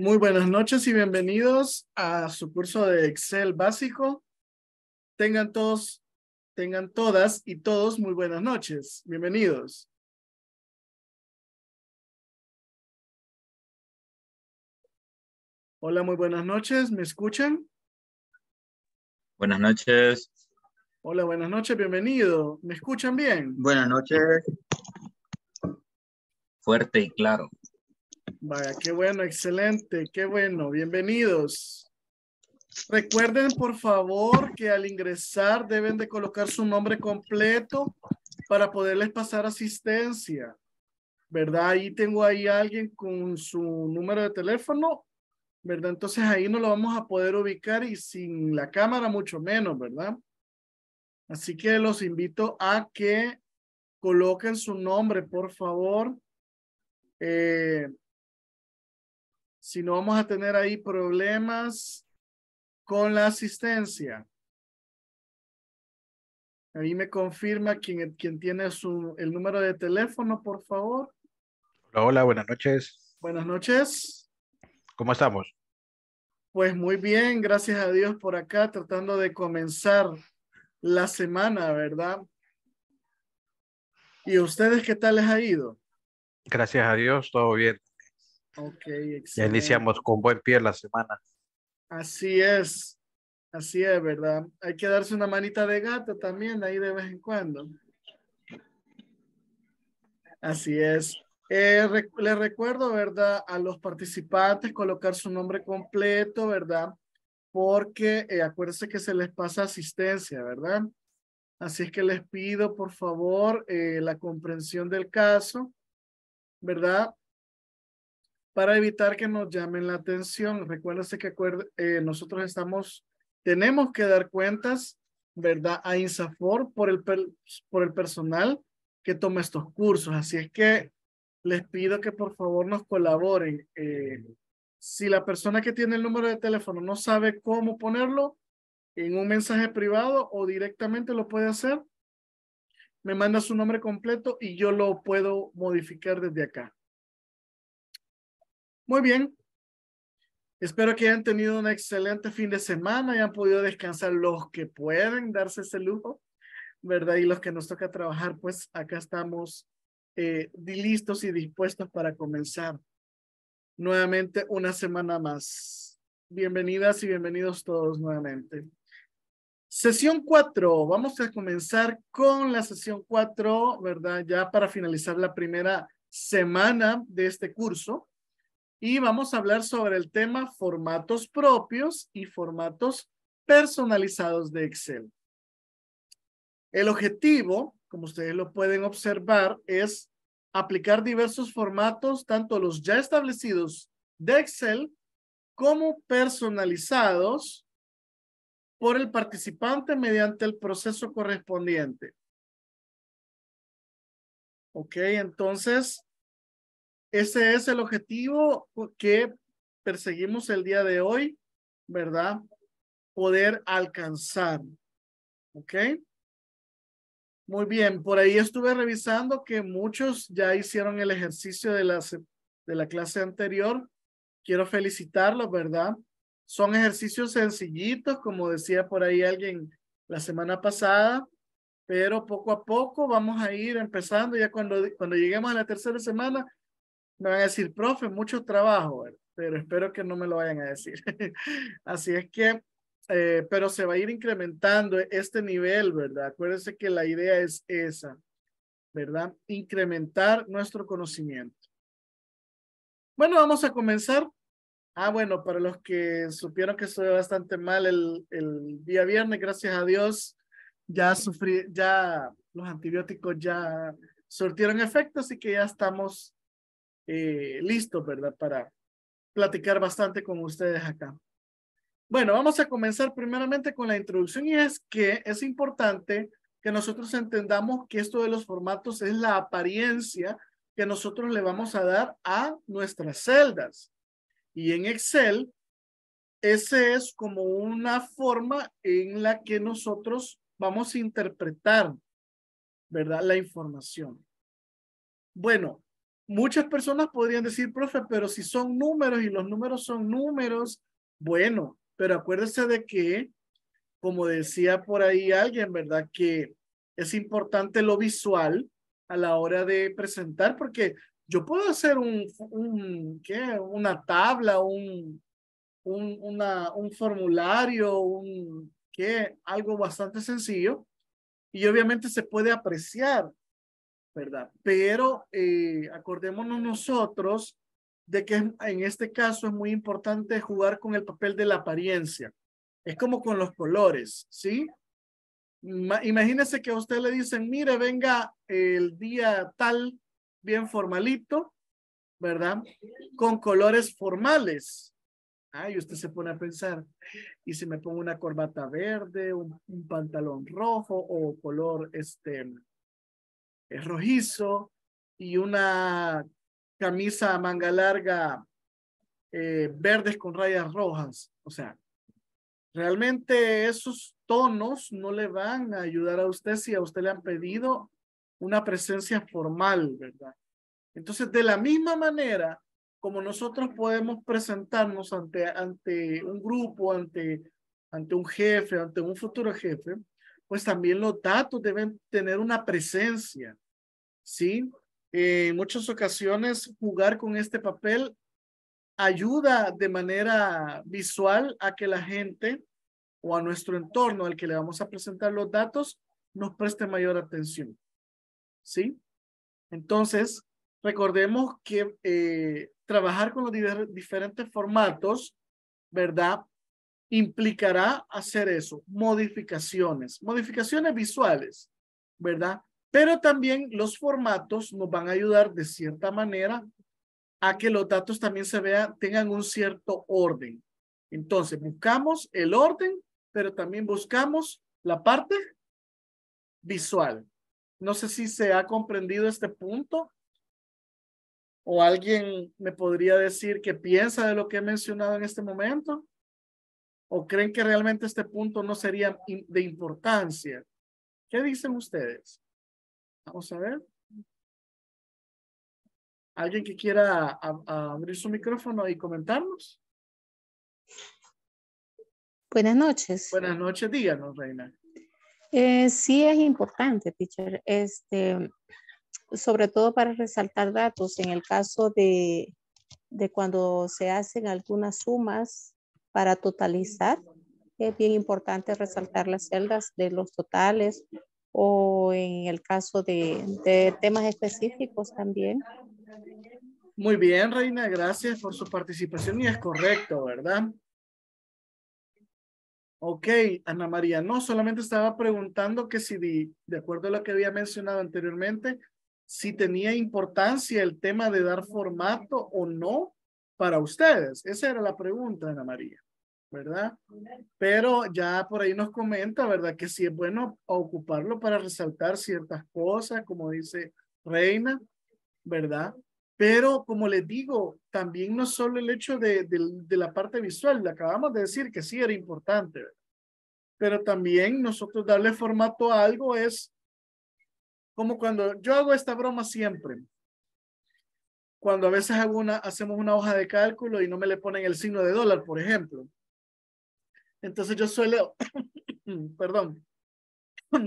Muy buenas noches y bienvenidos a su curso de Excel básico. Tengan todos, tengan todas y todos muy buenas noches. Bienvenidos. Hola, muy buenas noches. ¿Me escuchan? Buenas noches. Hola, buenas noches. Bienvenido. ¿Me escuchan bien? Buenas noches. Fuerte y claro. Vaya, qué bueno, excelente, qué bueno, bienvenidos. Recuerden, por favor, que al ingresar deben de colocar su nombre completo para poderles pasar asistencia. ¿Verdad? Ahí tengo ahí alguien con su número de teléfono, ¿verdad? Entonces ahí no lo vamos a poder ubicar y sin la cámara mucho menos, ¿verdad? Así que los invito a que coloquen su nombre, por favor. Eh, si no vamos a tener ahí problemas con la asistencia. Ahí me confirma quien, quien tiene su, el número de teléfono, por favor. Hola, hola, buenas noches. Buenas noches. ¿Cómo estamos? Pues muy bien, gracias a Dios por acá, tratando de comenzar la semana, ¿verdad? ¿Y ustedes qué tal les ha ido? Gracias a Dios, todo bien. Ok, Ya iniciamos con buen pie la semana. Así es, así es, ¿verdad? Hay que darse una manita de gato también ahí de vez en cuando. Así es. Eh, les recuerdo, ¿verdad? A los participantes colocar su nombre completo, ¿verdad? Porque eh, acuérdense que se les pasa asistencia, ¿verdad? Así es que les pido, por favor, eh, la comprensión del caso, ¿verdad? Para evitar que nos llamen la atención. Recuérdense que eh, nosotros estamos, tenemos que dar cuentas, ¿verdad? A INSAFOR por el, por el personal que toma estos cursos. Así es que les pido que por favor nos colaboren. Eh, si la persona que tiene el número de teléfono no sabe cómo ponerlo en un mensaje privado o directamente lo puede hacer, me manda su nombre completo y yo lo puedo modificar desde acá. Muy bien. Espero que hayan tenido un excelente fin de semana y han podido descansar los que pueden darse ese lujo, ¿verdad? Y los que nos toca trabajar, pues acá estamos eh, listos y dispuestos para comenzar nuevamente una semana más. Bienvenidas y bienvenidos todos nuevamente. Sesión 4, vamos a comenzar con la sesión 4, ¿verdad? Ya para finalizar la primera semana de este curso y vamos a hablar sobre el tema formatos propios y formatos personalizados de Excel. El objetivo, como ustedes lo pueden observar, es aplicar diversos formatos, tanto los ya establecidos de Excel como personalizados por el participante mediante el proceso correspondiente. Ok, entonces ese es el objetivo que perseguimos el día de hoy, ¿verdad? Poder alcanzar. ¿Ok? Muy bien, por ahí estuve revisando que muchos ya hicieron el ejercicio de la, de la clase anterior. Quiero felicitarlos, ¿verdad? Son ejercicios sencillitos, como decía por ahí alguien la semana pasada, pero poco a poco vamos a ir empezando. Ya cuando, cuando lleguemos a la tercera semana, me van a decir, profe, mucho trabajo, pero espero que no me lo vayan a decir. Así es que, eh, pero se va a ir incrementando este nivel, ¿verdad? Acuérdense que la idea es esa, ¿verdad? Incrementar nuestro conocimiento. Bueno, vamos a comenzar. Ah, bueno, para los que supieron que estoy bastante mal el, el día viernes, gracias a Dios, ya sufrí, ya los antibióticos ya surtieron efecto, así que ya estamos eh, listo, ¿verdad? Para platicar bastante con ustedes acá. Bueno, vamos a comenzar primeramente con la introducción y es que es importante que nosotros entendamos que esto de los formatos es la apariencia que nosotros le vamos a dar a nuestras celdas. Y en Excel, ese es como una forma en la que nosotros vamos a interpretar, ¿verdad? La información. Bueno, muchas personas podrían decir, profe, pero si son números y los números son números, bueno, pero acuérdese de que, como decía por ahí alguien, ¿verdad? Que es importante lo visual a la hora de presentar, porque yo puedo hacer un, un ¿qué? Una tabla, un, un, un formulario, un, ¿qué? Algo bastante sencillo, y obviamente se puede apreciar, ¿verdad? Pero eh, acordémonos nosotros de que en este caso es muy importante jugar con el papel de la apariencia. Es como con los colores, ¿sí? Imagínese que a usted le dicen, mire, venga el día tal, bien formalito, ¿verdad? Con colores formales. Ah, y usted se pone a pensar, ¿y si me pongo una corbata verde, un, un pantalón rojo o color este es rojizo y una camisa manga larga eh, verdes con rayas rojas. O sea, realmente esos tonos no le van a ayudar a usted si a usted le han pedido una presencia formal, ¿verdad? Entonces, de la misma manera como nosotros podemos presentarnos ante, ante un grupo, ante, ante un jefe, ante un futuro jefe, pues también los datos deben tener una presencia, ¿sí? en muchas ocasiones jugar con este papel ayuda de manera visual a que la gente o a nuestro entorno al que le vamos a presentar los datos nos preste mayor atención. ¿Sí? Entonces, recordemos que eh, trabajar con los diferentes formatos, ¿verdad? Implicará hacer eso, modificaciones, modificaciones visuales, ¿verdad? Pero también los formatos nos van a ayudar de cierta manera a que los datos también se vean, tengan un cierto orden. Entonces, buscamos el orden, pero también buscamos la parte visual. No sé si se ha comprendido este punto o alguien me podría decir qué piensa de lo que he mencionado en este momento. ¿O creen que realmente este punto no sería de importancia? ¿Qué dicen ustedes? Vamos a ver. ¿Alguien que quiera abrir su micrófono y comentarnos? Buenas noches. Buenas noches, díganos, Reina. Eh, sí es importante, teacher, este, sobre todo para resaltar datos. En el caso de, de cuando se hacen algunas sumas para totalizar. Es bien importante resaltar las celdas de los totales o en el caso de, de temas específicos también. Muy bien, Reina, gracias por su participación y es correcto, ¿verdad? Ok, Ana María, no, solamente estaba preguntando que si de, de acuerdo a lo que había mencionado anteriormente, si tenía importancia el tema de dar formato o no para ustedes. Esa era la pregunta, Ana María, ¿verdad? Pero ya por ahí nos comenta, ¿verdad? Que sí es bueno ocuparlo para resaltar ciertas cosas, como dice Reina, ¿verdad? Pero como les digo, también no solo el hecho de, de, la parte visual, le acabamos de decir que sí era importante, ¿verdad? pero también nosotros darle formato a algo es como cuando yo hago esta broma siempre, cuando a veces hacemos una hoja de cálculo y no me le ponen el signo de dólar, por ejemplo. Entonces yo suelo, perdón,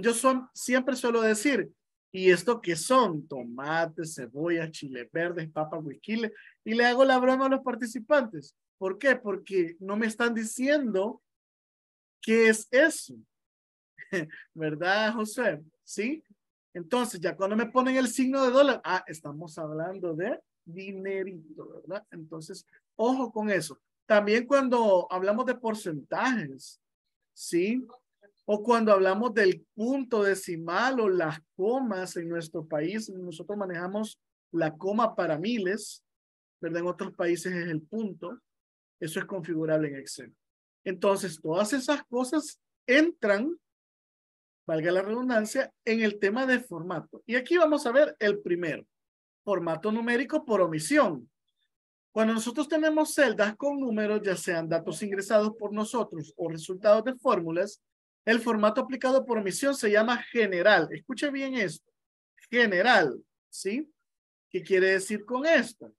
yo son, siempre suelo decir, ¿y esto qué son? Tomates, cebollas, chiles verdes, papas, huiquiles. Y le hago la broma a los participantes. ¿Por qué? Porque no me están diciendo qué es eso. ¿Verdad, José? ¿Sí? Entonces, ya cuando me ponen el signo de dólar, ah, estamos hablando de dinerito, ¿verdad? Entonces, ojo con eso. También cuando hablamos de porcentajes, ¿sí? O cuando hablamos del punto decimal o las comas en nuestro país, nosotros manejamos la coma para miles, ¿verdad? En otros países es el punto. Eso es configurable en Excel. Entonces, todas esas cosas entran, valga la redundancia, en el tema de formato. Y aquí vamos a ver el primero formato numérico por omisión. Cuando nosotros tenemos celdas con números, ya sean datos ingresados por nosotros o resultados de fórmulas, el formato aplicado por omisión se llama general. Escuche bien esto. General, ¿sí? ¿Qué quiere decir con esto?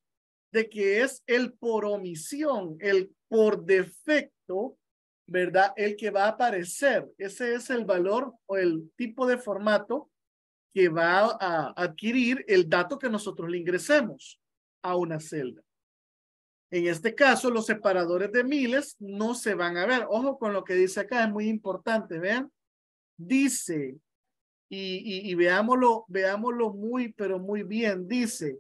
De que es el por omisión, el por defecto, ¿verdad? El que va a aparecer. Ese es el valor o el tipo de formato que va a adquirir el dato que nosotros le ingresemos a una celda. En este caso, los separadores de miles no se van a ver. Ojo con lo que dice acá, es muy importante, vean. Dice, y, veámoslo, veámoslo muy, pero muy bien, dice,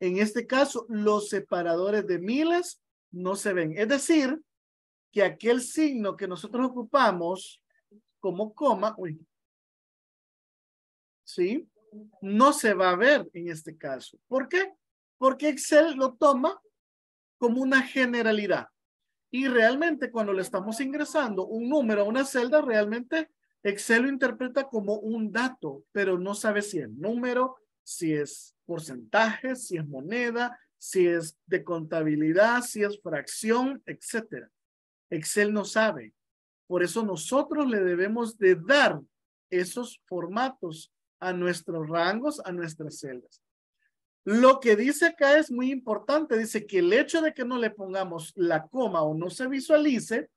en este caso, los separadores de miles no se ven. Es decir, que aquel signo que nosotros ocupamos como coma, uy, ¿sí? No se va a ver en este caso. ¿Por qué? Porque Excel lo toma como una generalidad. Y realmente cuando le estamos ingresando un número a una celda, realmente Excel lo interpreta como un dato, pero no sabe si es número, si es porcentaje, si es moneda, si es de contabilidad, si es fracción, etcétera. Excel no sabe. Por eso nosotros le debemos de dar esos formatos a nuestros rangos, a nuestras celdas. Lo que dice acá es muy importante. Dice que el hecho de que no le pongamos la coma o no se visualice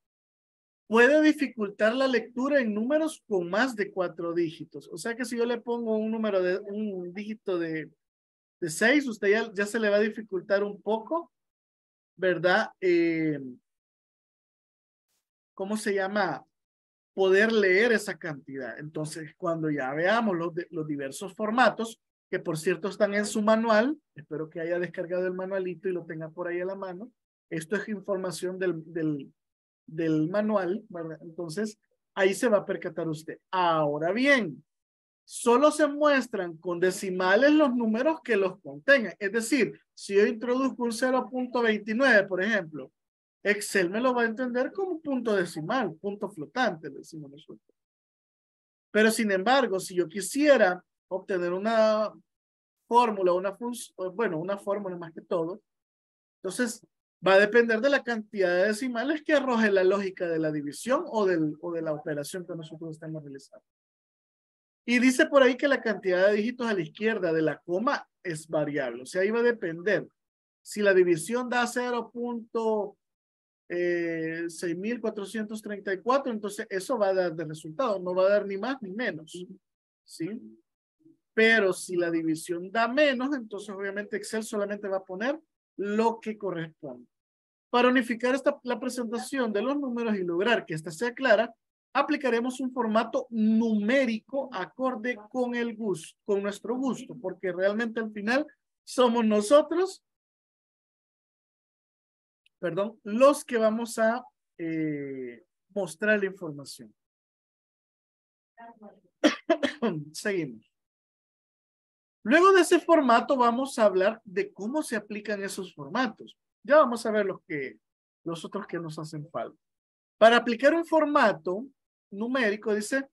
puede dificultar la lectura en números con más de cuatro dígitos. O sea que si yo le pongo un número de un dígito de, de seis, usted ya, ya se le va a dificultar un poco, ¿verdad? Eh, ¿Cómo se llama? Poder leer esa cantidad. Entonces, cuando ya veamos los, los diversos formatos, que por cierto están en su manual, espero que haya descargado el manualito y lo tenga por ahí a la mano. Esto es información del, del, del manual, ¿verdad? Entonces, ahí se va a percatar usted. Ahora bien, solo se muestran con decimales los números que los contengan. Es decir, si yo introduzco un 0.29, por ejemplo, Excel me lo va a entender como punto decimal, punto flotante, decimos nosotros. Pero sin embargo, si yo quisiera obtener una fórmula, una función, bueno, una fórmula más que todo, entonces va a depender de la cantidad de decimales que arroje la lógica de la división o, de la operación que nosotros estamos realizando. Y dice por ahí que la cantidad de dígitos a la izquierda de la coma es variable, o sea, ahí va a depender. Si la división da 0 eh, 6.434, entonces eso va a dar de resultado, no va a dar ni más ni menos, ¿sí? Pero si la división da menos, entonces obviamente Excel solamente va a poner lo que corresponde. Para unificar esta, la presentación de los números y lograr que ésta sea clara, aplicaremos un formato numérico acorde con el gusto, con nuestro gusto, porque realmente al final somos nosotros perdón, los que vamos a eh, mostrar la información. Seguimos. Luego de ese formato vamos a hablar de cómo se aplican esos formatos. Ya vamos a ver los que los otros que nos hacen falta. Para aplicar un formato numérico, dice,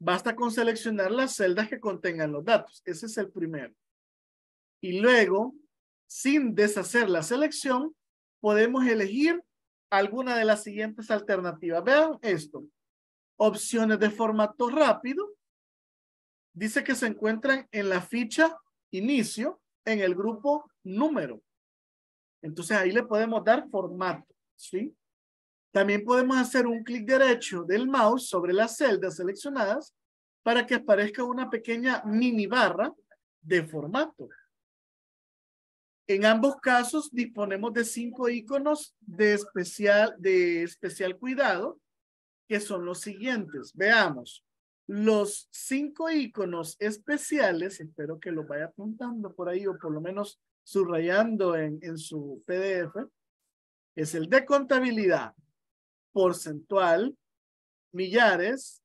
basta con seleccionar las celdas que contengan los datos. Ese es el primero. Y luego, sin deshacer la selección, podemos elegir alguna de las siguientes alternativas. Vean esto. Opciones de formato rápido. Dice que se encuentran en la ficha inicio en el grupo número. Entonces ahí le podemos dar formato, ¿sí? También podemos hacer un clic derecho del mouse sobre las celdas seleccionadas para que aparezca una pequeña mini barra de formato. En ambos casos disponemos de cinco iconos de especial, de especial cuidado, que son los siguientes. Veamos. Los cinco iconos especiales, espero que los vaya apuntando por ahí o por lo menos subrayando en, en su PDF, es el de contabilidad, porcentual, millares,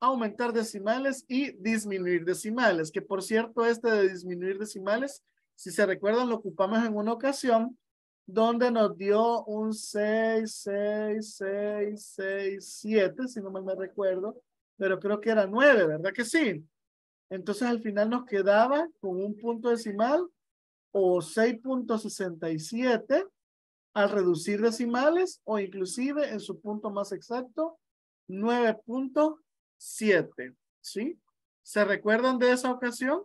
aumentar decimales y disminuir decimales, que por cierto este de disminuir decimales si se recuerdan, lo ocupamos en una ocasión donde nos dio un 6, 6, 6, 6, 7, si no mal me recuerdo, pero creo que era 9, ¿verdad que sí? Entonces al final nos quedaba con un punto decimal o 6.67 al reducir decimales o inclusive en su punto más exacto 9.7, ¿sí? ¿Se recuerdan de esa ocasión?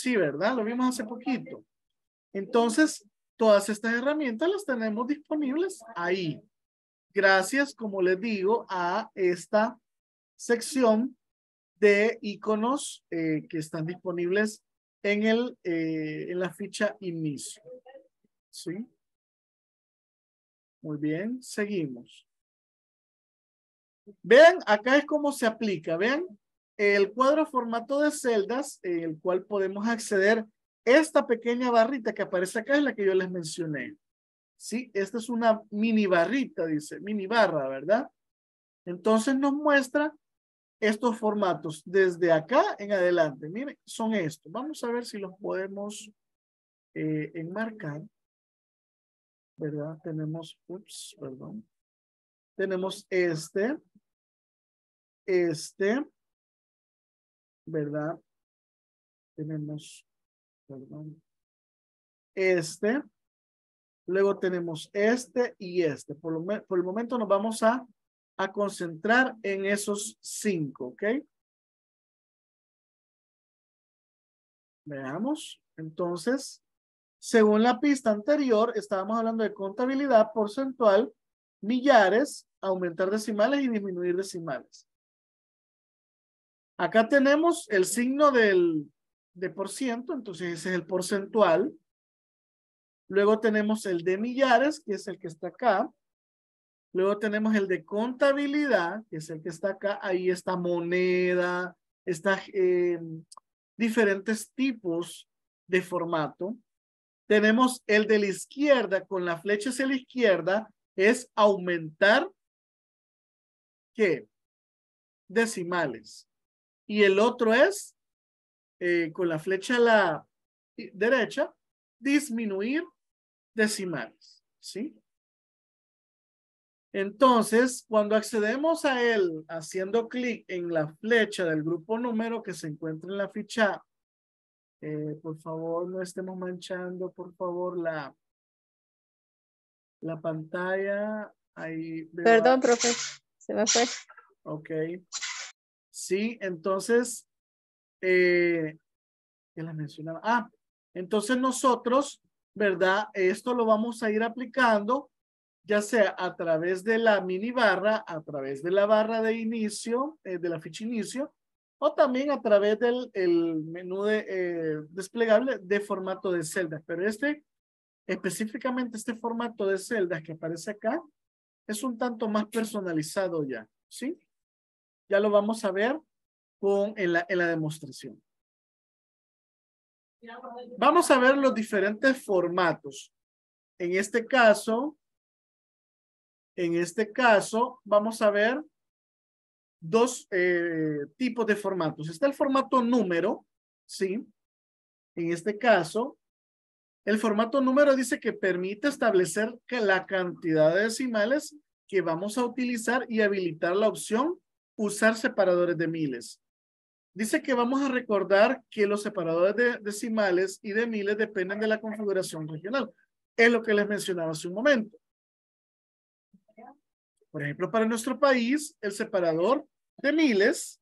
Sí, ¿verdad? Lo vimos hace poquito. Entonces, todas estas herramientas las tenemos disponibles ahí. Gracias, como les digo, a esta sección de iconos eh, que están disponibles en, el, eh, en la ficha inicio. ¿Sí? Muy bien, seguimos. Vean, acá es cómo se aplica. Vean, el cuadro formato de celdas, en el cual podemos acceder. Esta pequeña barrita que aparece acá es la que yo les mencioné. Sí, esta es una mini barrita, dice, mini barra, ¿verdad? Entonces nos muestra estos formatos desde acá en adelante. Miren, son estos. Vamos a ver si los podemos eh, enmarcar. ¿Verdad? Tenemos, ups, perdón. Tenemos este, este, ¿verdad? Tenemos, perdón, este, luego tenemos este y este. Por, lo, por el momento nos vamos a, a concentrar en esos cinco, ¿ok? Veamos. Entonces, según la pista anterior, estábamos hablando de contabilidad porcentual, millares, aumentar decimales y disminuir decimales. Acá tenemos el signo del de por ciento, entonces ese es el porcentual. Luego tenemos el de millares, que es el que está acá. Luego tenemos el de contabilidad, que es el que está acá. Ahí está moneda, está eh, diferentes tipos de formato. Tenemos el de la izquierda, con la flecha hacia la izquierda, es aumentar, ¿qué? Decimales y el otro es eh, con la flecha a la derecha, disminuir decimales, ¿sí? Entonces, cuando accedemos a él haciendo clic en la flecha del grupo número que se encuentra en la ficha, eh, por favor, no estemos manchando, por favor, la, la pantalla. Ahí Perdón, profe, se me fue. Ok. Sí, entonces, eh, ¿qué les mencionaba? Ah, entonces nosotros, ¿verdad? Esto lo vamos a ir aplicando, ya sea a través de la mini barra, a través de la barra de inicio, eh, de la ficha inicio, o también a través del el menú de, eh, desplegable de formato de celdas. Pero este, específicamente este formato de celdas que aparece acá, es un tanto más personalizado ya, ¿sí? Ya lo vamos a ver con, en, la, en la demostración. Vamos a ver los diferentes formatos. En este caso, en este caso, vamos a ver dos eh, tipos de formatos. Está el formato número, ¿sí? En este caso, el formato número dice que permite establecer que la cantidad de decimales que vamos a utilizar y habilitar la opción usar separadores de miles. Dice que vamos a recordar que los separadores de decimales y de miles dependen de la configuración regional. Es lo que les mencionaba hace un momento. Por ejemplo, para nuestro país, el separador de miles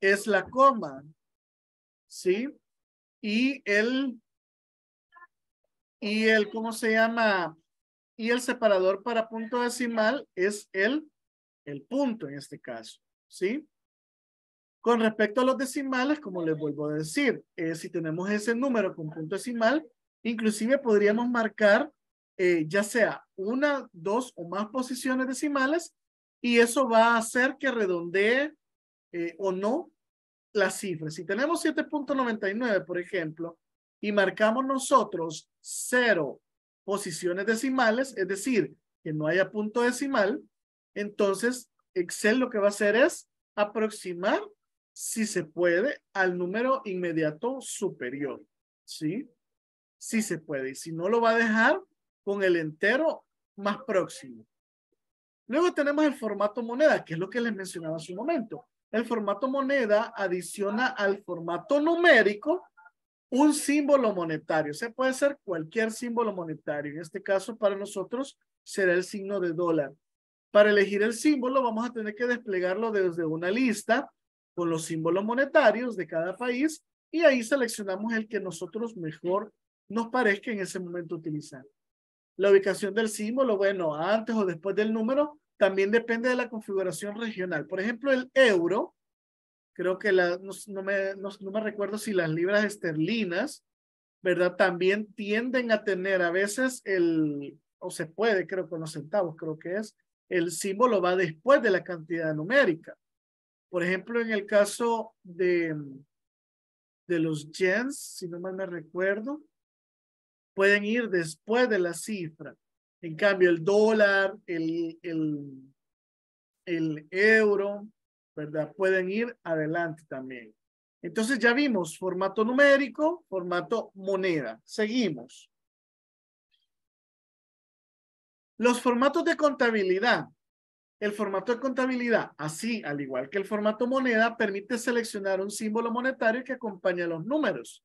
es la coma. ¿Sí? Y el, y el, ¿cómo se llama? Y el separador para punto decimal es el el punto en este caso, ¿sí? Con respecto a los decimales, como les vuelvo a decir, eh, si tenemos ese número con punto decimal, inclusive podríamos marcar eh, ya sea una, dos o más posiciones decimales y eso va a hacer que redondee eh, o no la cifra. Si tenemos 7.99, por ejemplo, y marcamos nosotros cero posiciones decimales, es decir, que no haya punto decimal, entonces, Excel lo que va a hacer es aproximar, si se puede, al número inmediato superior. ¿Sí? Sí se puede. Y si no, lo va a dejar con el entero más próximo. Luego tenemos el formato moneda, que es lo que les mencionaba hace un momento. El formato moneda adiciona al formato numérico un símbolo monetario. O sea, puede ser cualquier símbolo monetario. En este caso, para nosotros, será el signo de dólar. Para elegir el símbolo vamos a tener que desplegarlo desde una lista con los símbolos monetarios de cada país y ahí seleccionamos el que nosotros mejor nos parezca en ese momento utilizar. La ubicación del símbolo, bueno, antes o después del número, también depende de la configuración regional. Por ejemplo, el euro, creo que la, no, me, no, me recuerdo si las libras esterlinas, ¿verdad? También tienden a tener a veces el, o se puede, creo, con los centavos, creo que es, el símbolo va después de la cantidad numérica. Por ejemplo, en el caso de, de los yens, si no mal me recuerdo, pueden ir después de la cifra. En cambio, el dólar, el, el, el euro, ¿verdad? Pueden ir adelante también. Entonces ya vimos formato numérico, formato moneda. Seguimos. Los formatos de contabilidad. El formato de contabilidad, así al igual que el formato moneda, permite seleccionar un símbolo monetario que acompaña los números.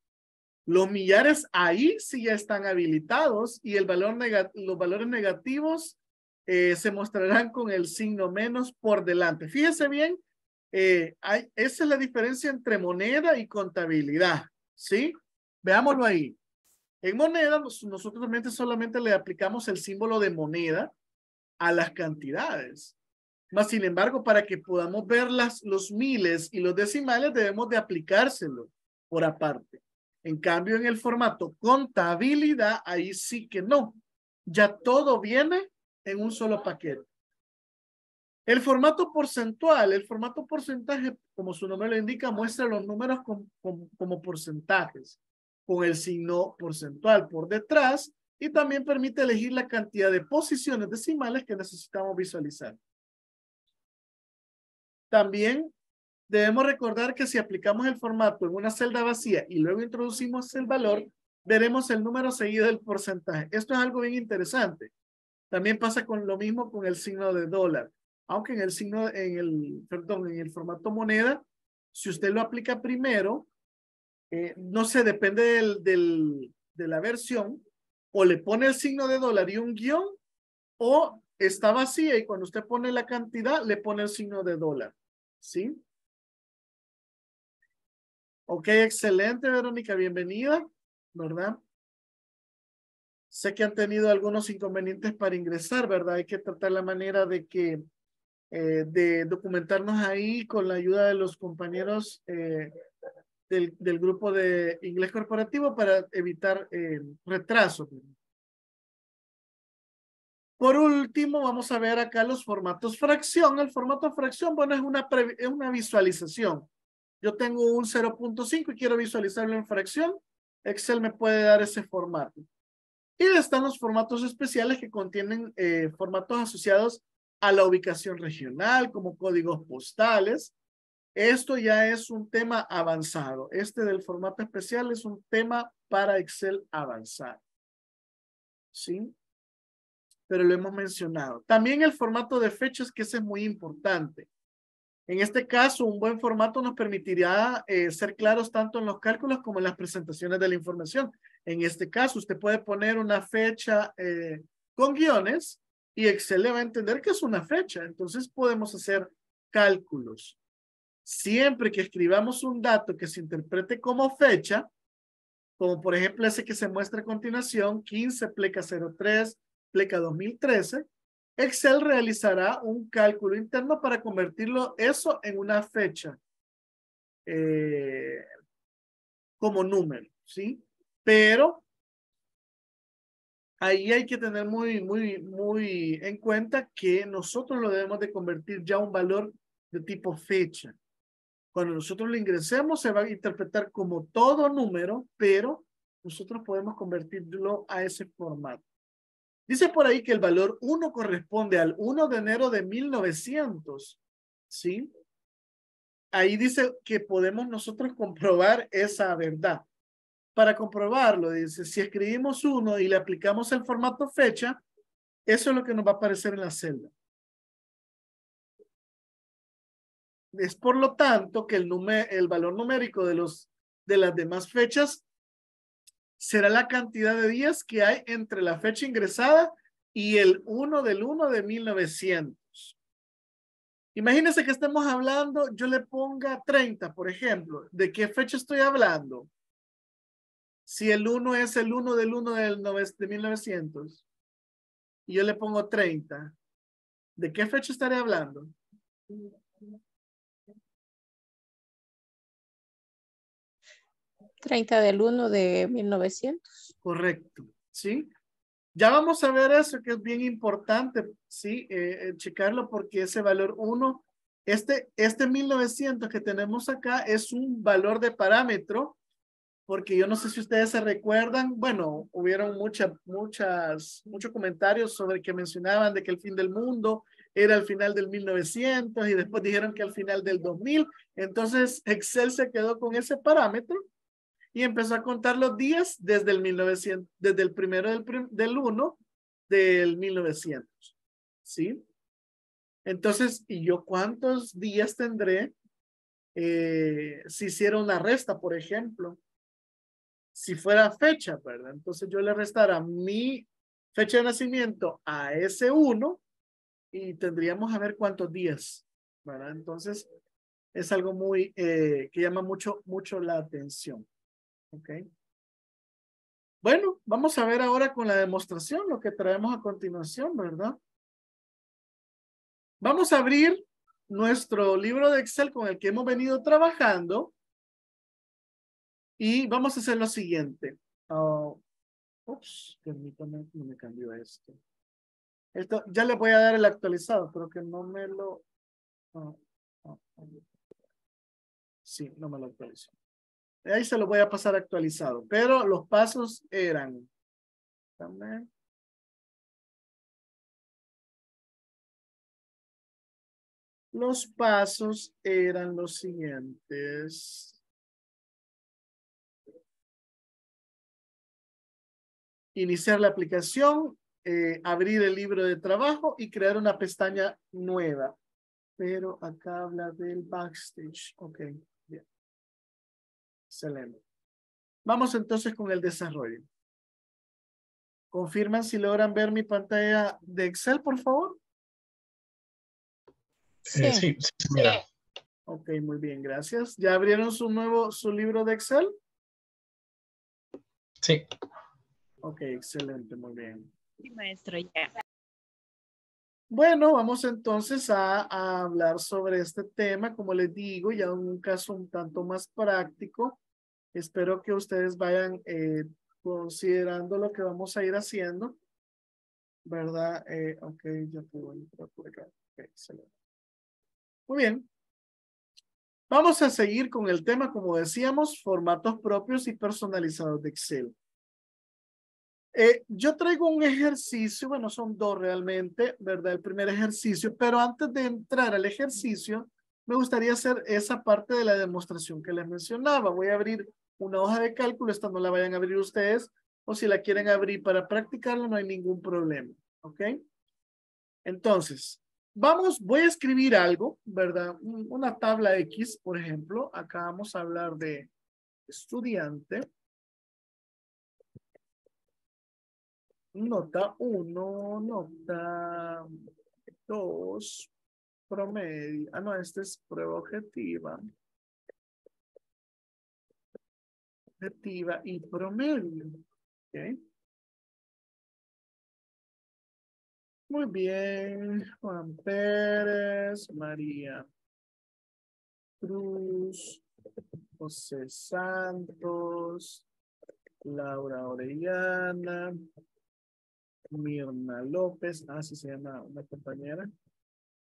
Los millares ahí sí ya están habilitados y el valor los valores negativos eh, se mostrarán con el signo menos por delante. Fíjese bien, eh, esa es la diferencia entre moneda y contabilidad, ¿sí? Veámoslo ahí. En moneda, nosotros solamente le aplicamos el símbolo de moneda a las cantidades. Mas, sin embargo, para que podamos ver las, los miles y los decimales, debemos de aplicárselo por aparte. En cambio, en el formato contabilidad, ahí sí que no. Ya todo viene en un solo paquete. El formato porcentual, el formato porcentaje, como su nombre lo indica, muestra los números como porcentajes, con el signo porcentual por detrás y también permite elegir la cantidad de posiciones decimales que necesitamos visualizar. También Debemos recordar que si aplicamos el formato en una celda vacía y luego introducimos el valor, veremos el número seguido del porcentaje. Esto es algo bien interesante. También pasa con lo mismo con el signo de dólar. Aunque en el signo, en el, perdón, en el formato moneda, si usted lo aplica primero, eh, no sé, depende del, de la versión, o le pone el signo de dólar y un guion, o está vacía y cuando usted pone la cantidad, le pone el signo de dólar. ¿Sí? Ok, excelente, Verónica, bienvenida, ¿verdad? Sé que han tenido algunos inconvenientes para ingresar, ¿verdad? Hay que tratar la manera de que, eh, de documentarnos ahí con la ayuda de los compañeros eh, del, grupo de inglés corporativo para evitar eh, retraso. Por último, vamos a ver acá los formatos fracción. El formato fracción, bueno, es una, es una visualización yo tengo un 0.5 y quiero visualizarlo en fracción, Excel me puede dar ese formato. Y están los formatos especiales que contienen eh, formatos asociados a la ubicación regional, como códigos postales. Esto ya es un tema avanzado. Este del formato especial es un tema para Excel avanzado. ¿Sí? Pero lo hemos mencionado. También el formato de fechas, que ese es muy importante. En este caso, un buen formato nos permitirá eh, ser claros tanto en los cálculos como en las presentaciones de la información. En este caso, usted puede poner una fecha eh, con guiones y Excel le va a entender que es una fecha. Entonces podemos hacer cálculos. Siempre que escribamos un dato que se interprete como fecha, como por ejemplo ese que se muestra a continuación, 15 pleca 03 pleca 2013, Excel realizará un cálculo interno para convertirlo eso en una fecha eh, como número, ¿sí? Pero ahí hay que tener muy, muy, muy en cuenta que nosotros lo debemos de convertir ya un valor de tipo fecha. Cuando nosotros lo ingresemos se va a interpretar como todo número, pero nosotros podemos convertirlo a ese formato. Dice por ahí que el valor 1 corresponde al 1 de enero de 1900. ¿Sí? Ahí dice que podemos nosotros comprobar esa verdad. Para comprobarlo, dice, si escribimos 1 y le aplicamos el formato fecha, eso es lo que nos va a aparecer en la celda. Es por lo tanto que el, el valor numérico de, los, de las demás fechas será la cantidad de días que hay entre la fecha ingresada y el 1 del 1 de 1900. Imagínense que estemos hablando, yo le ponga 30, por ejemplo. ¿De qué fecha estoy hablando? Si el 1 es el 1 del 1 del de 1900 y yo le pongo 30, ¿de qué fecha estaré hablando? 30 del 1 de 1900. Correcto, ¿sí? Ya vamos a ver eso que es bien importante, ¿sí? Eh, eh, checarlo porque ese valor 1, este, este 1900 que tenemos acá es un valor de parámetro, porque yo no sé si ustedes se recuerdan, bueno, hubieron muchas, muchas, muchos comentarios sobre que mencionaban de que el fin del mundo era el final del 1900 y después dijeron que al final del 2000. Entonces Excel se quedó con ese parámetro y empezó a contar los días desde el 1900, desde el primero del, del 1 del 1900. ¿Sí? Entonces, ¿y yo cuántos días tendré eh, si hiciera una resta, por ejemplo? Si fuera fecha, ¿verdad? Entonces yo le restara mi fecha de nacimiento a ese 1 y tendríamos a ver cuántos días, ¿verdad? Entonces, es algo muy, eh, que llama mucho, mucho la atención. Ok. Bueno, vamos a ver ahora con la demostración lo que traemos a continuación, ¿verdad? Vamos a abrir nuestro libro de Excel con el que hemos venido trabajando y vamos a hacer lo siguiente. Oh, ups, permítame, no me cambió esto. Esto, ya le voy a dar el actualizado, pero que no me lo... Oh, oh, sí, no me lo actualizó. Ahí se lo voy a pasar actualizado. Pero los pasos eran. Los pasos eran los siguientes. Iniciar la aplicación, eh, abrir el libro de trabajo y crear una pestaña nueva. Pero acá habla del backstage. Ok. Excelente. Vamos entonces con el desarrollo. Confirman si logran ver mi pantalla de Excel, por favor. Sí, sí, mira. Ok, muy bien, gracias. ¿Ya abrieron su nuevo, su libro de Excel? Sí. Ok, excelente, muy bien. Sí, maestro, ya. Bueno, vamos entonces a, a, hablar sobre este tema, como les digo, ya en un caso un tanto más práctico. Espero que ustedes vayan eh, considerando lo que vamos a ir haciendo. ¿Verdad? Eh, ok, puedo entrar por acá. Okay. Muy bien. Vamos a seguir con el tema, como decíamos, formatos propios y personalizados de Excel. Eh, yo traigo un ejercicio, bueno, son dos realmente, ¿verdad? El primer ejercicio, pero antes de entrar al ejercicio, me gustaría hacer esa parte de la demostración que les mencionaba. Voy a abrir una hoja de cálculo, esta no la vayan a abrir ustedes, o si la quieren abrir para practicarlo, no hay ningún problema, ¿ok? Entonces, vamos, voy a escribir algo, ¿verdad? Una tabla X, por ejemplo, acá vamos a hablar de estudiante. Nota 1, nota 2, promedio. Ah, no, esta es prueba objetiva. Objetiva y promedio. ¿Okay? Muy bien, Juan Pérez, María Cruz, José Santos, Laura Orellana, Mirna López, así ah, se llama una compañera,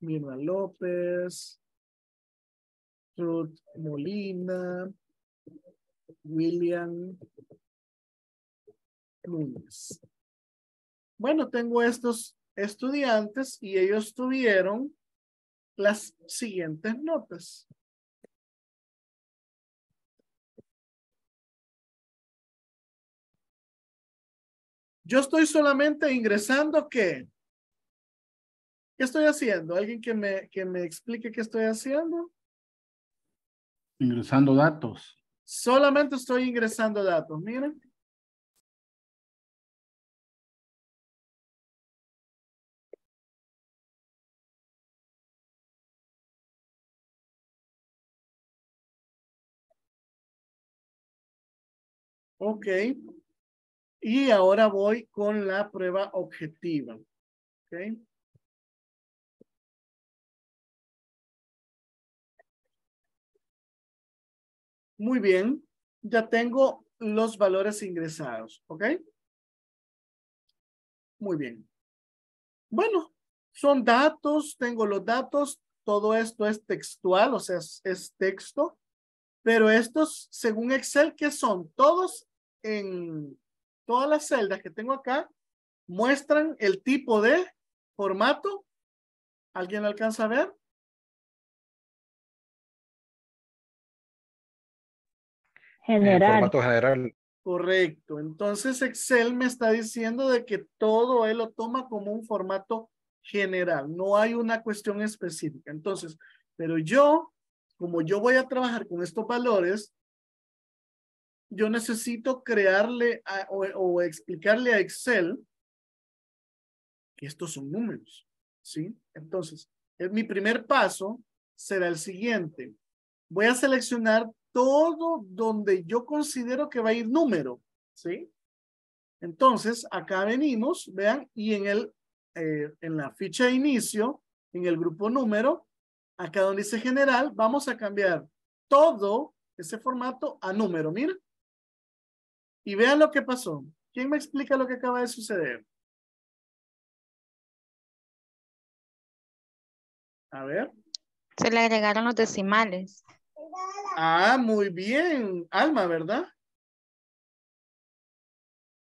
Mirna López, Ruth Molina, William Núñez. Bueno, tengo estos estudiantes y ellos tuvieron las siguientes notas. Yo estoy solamente ingresando qué? ¿Qué estoy haciendo? ¿Alguien que me, que me explique qué estoy haciendo? Ingresando datos. Solamente estoy ingresando datos, miren. Ok. Y ahora voy con la prueba objetiva. Ok. Muy bien. Ya tengo los valores ingresados. ¿Ok? Muy bien. Bueno, son datos, tengo los datos, todo esto es textual, o sea, es, es texto, pero estos, según Excel, ¿qué son? Todos en todas las celdas que tengo acá, muestran el tipo de formato. ¿Alguien alcanza a ver? En General. formato general. Correcto. Entonces Excel me está diciendo de que todo él lo toma como un formato general. No hay una cuestión específica. Entonces, pero yo, como yo voy a trabajar con estos valores, yo necesito crearle a- o, o explicarle a Excel que estos son números. ¿Sí? Entonces, es mi primer paso será el siguiente. Voy a seleccionar todo donde yo considero que va a ir número, ¿sí? Entonces, acá venimos, vean, y en el, eh, en la ficha de inicio, en el grupo número, acá donde dice general, vamos a cambiar todo ese formato a número, mira. Y vean lo que pasó. ¿Quién me explica lo que acaba de suceder? A ver. Se le agregaron los decimales. Ah, muy bien. Alma, ¿verdad?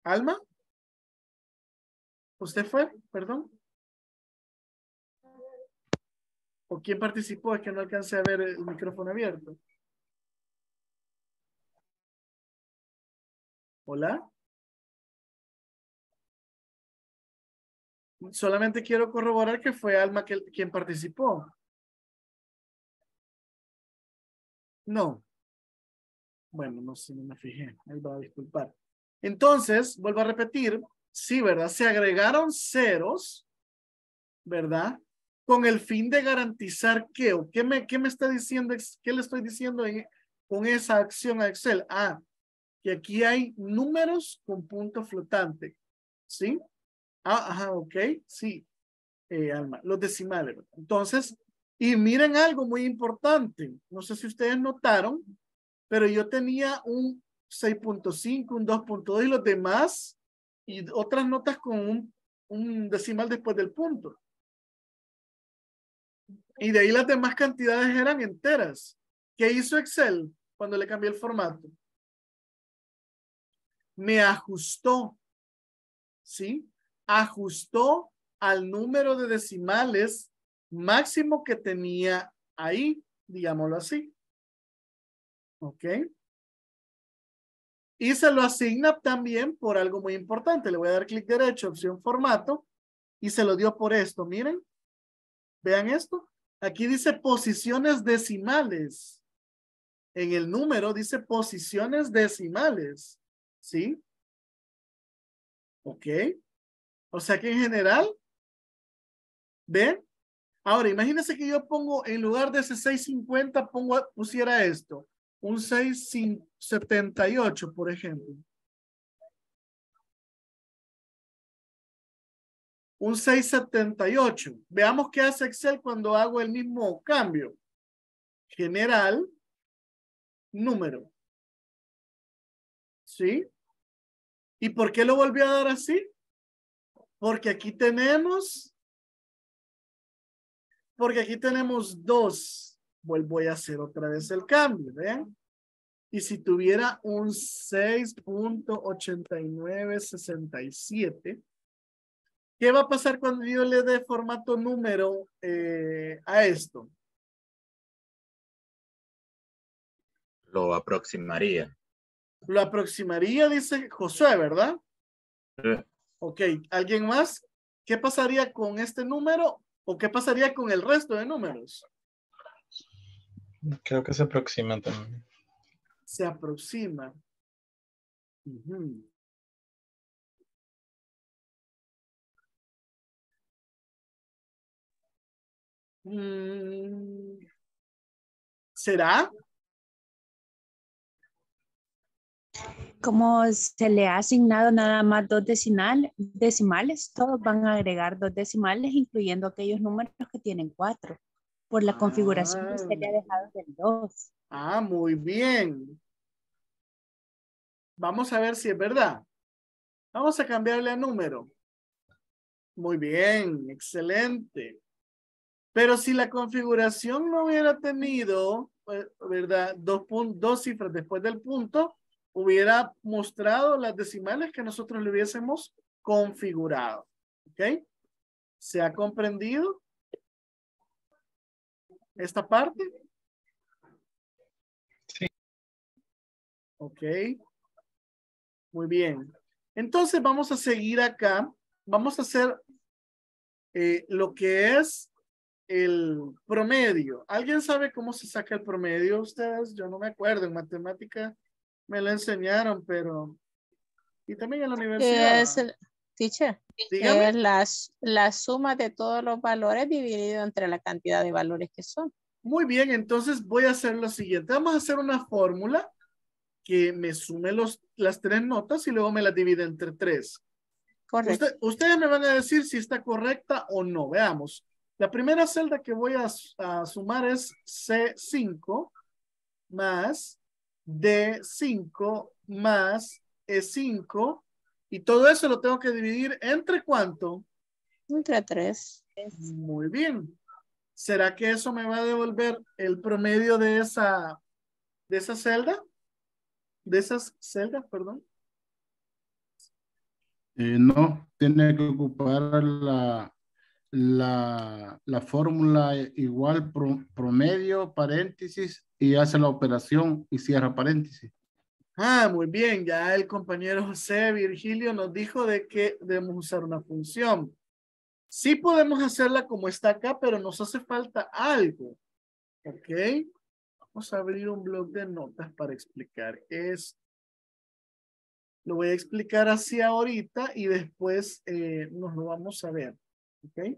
Alma. ¿Usted fue? Perdón. ¿O quién participó? Es que no alcancé a ver el micrófono abierto. Hola. Solamente quiero corroborar que fue Alma quien participó. No. Bueno, no sé, no me fijé. Ahí va a disculpar. Entonces, vuelvo a repetir. Sí, ¿verdad? Se agregaron ceros, ¿verdad? Con el fin de garantizar que, o qué me, qué me está diciendo, qué le estoy diciendo en- con esa acción a Excel. Ah, que aquí hay números con punto flotante. ¿Sí? Ah, ajá, ok. Sí. Eh, Alma, los decimales. Entonces, y miren algo muy importante. No sé si ustedes notaron, pero yo tenía un 6.5, un 2.2 y los demás, y otras notas con un, decimal después del punto. Y de ahí las demás cantidades eran enteras. ¿Qué hizo Excel cuando le cambié el formato? Me ajustó. ¿Sí? Ajustó al número de decimales máximo que tenía ahí, digámoslo así. ¿Ok? Y se lo asigna también por algo muy importante. Le voy a dar clic derecho, opción formato, y se lo dio por esto. Miren, vean esto. Aquí dice posiciones decimales. En el número dice posiciones decimales. ¿Sí? Ok. O sea que en general, ¿ven? Ahora, imagínense que yo pongo, en lugar de ese 650, pongo, pusiera esto, un 678, por ejemplo. Un 678. Veamos qué hace Excel cuando hago el mismo cambio. General, número. ¿Sí? ¿Y por qué lo volví a dar así? Porque aquí tenemos porque aquí tenemos dos. Vuelvo a hacer otra vez el cambio, ¿ven? Y si tuviera un 6.8967, ¿qué va a pasar cuando yo le dé formato número eh, a esto? Lo aproximaría. Lo aproximaría, dice Josué, ¿verdad? Sí. Ok, ¿alguien más? ¿Qué pasaría con este número o qué pasaría con el resto de números? Creo que se aproxima también. Se aproxima. Ujú. Mm, ¿Será? Como se le ha asignado nada más dos decimal, decimales, todos van a agregar dos decimales, incluyendo aquellos números que tienen cuatro, por la configuración que se le ha dejado del dos. Ah, muy bien. Vamos a ver si es verdad. Vamos a cambiarle a número. Muy bien, excelente. Pero si la configuración no hubiera tenido, eh, ¿verdad? Dos, dos cifras después del punto, hubiera mostrado las decimales que nosotros le hubiésemos configurado. ¿Ok? ¿Se ha comprendido esta parte? Sí. Ok. Muy bien. Entonces vamos a seguir acá. Vamos a hacer eh, lo que es el promedio. ¿Alguien sabe cómo se saca el promedio? Ustedes, yo no me acuerdo. En matemática me lo enseñaron, pero... Y también en la universidad. Es el, teacher, Dígame. es la, la suma de todos los valores dividido entre la cantidad de valores que son. Muy bien, entonces voy a hacer lo siguiente. Vamos a hacer una fórmula que me sume los, las tres notas y luego me las divide entre tres. Correcto. Usted- ustedes me van a decir si está correcta o no. Veamos. La primera celda que voy a, a sumar es C5 más D5 más E5 y todo eso lo tengo que dividir entre cuánto? Entre tres. Muy bien. ¿Será que eso me va a devolver el promedio de esa, de esa celda? De esas celdas, perdón. Eh, no, tiene que ocupar la, la, la fórmula igual pro- promedio, paréntesis, y hace la operación y cierra paréntesis. Ah, muy bien. Ya el compañero José Virgilio nos dijo de que debemos usar una función. Sí podemos hacerla como está acá, pero nos hace falta algo. ¿Ok? Vamos a abrir un blog de notas para explicar esto. Lo voy a explicar así ahorita y después eh, nos lo vamos a ver. ¿Ok?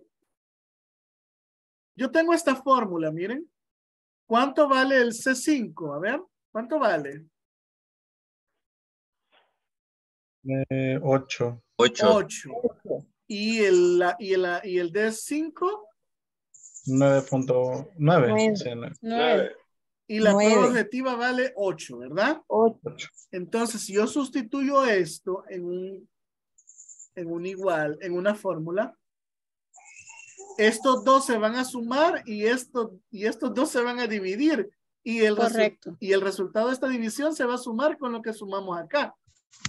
Yo tengo esta fórmula, miren. ¿Cuánto vale el C5? A ver, ¿cuánto vale? Eh, ocho. Ocho. 8. Y el, la- y el, la- y el D5 Nueve punto nueve. Nueve. Sí, nueve. Nueve. y la Nueve. prueba objetiva vale 8, ¿verdad? Ocho. Entonces, si yo sustituyo esto en un, en un igual, en una fórmula, estos dos se van a sumar y, estos y estos dos se van a dividir. Y el, Correcto. y el resultado de esta división se va a sumar con lo que sumamos acá.